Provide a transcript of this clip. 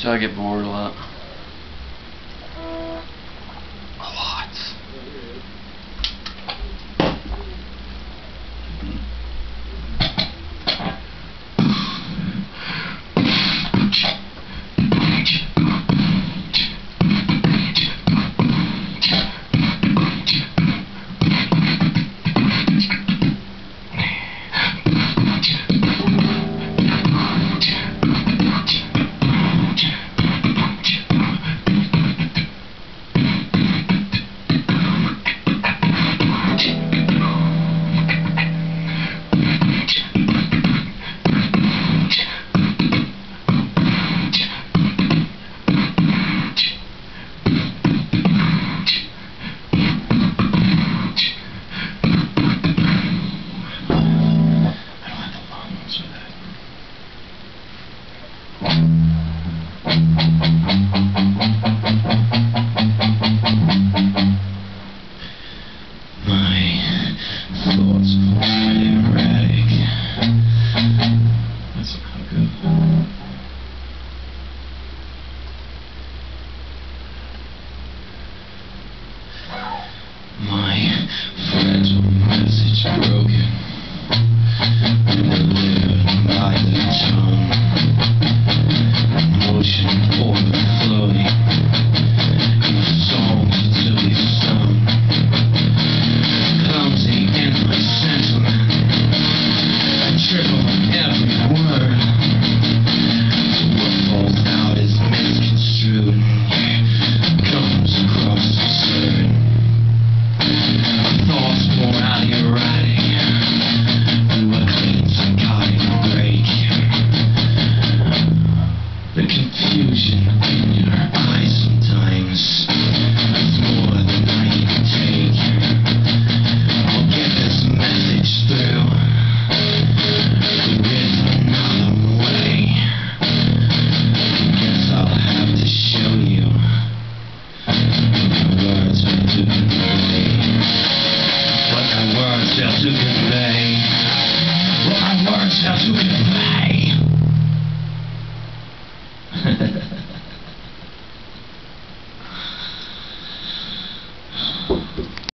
So I get bored a lot.